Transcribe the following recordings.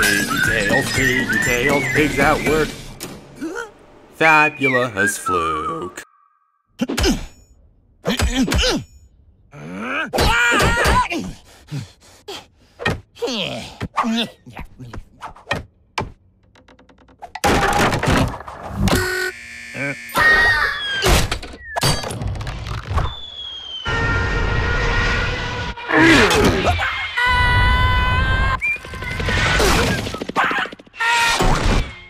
Piggy Tales, piggy tales, pigs at work. Fabulous fluke.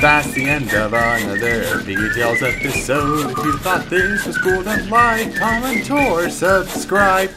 That's the end of another details episode. If you thought this was cool, then like, comment, or subscribe.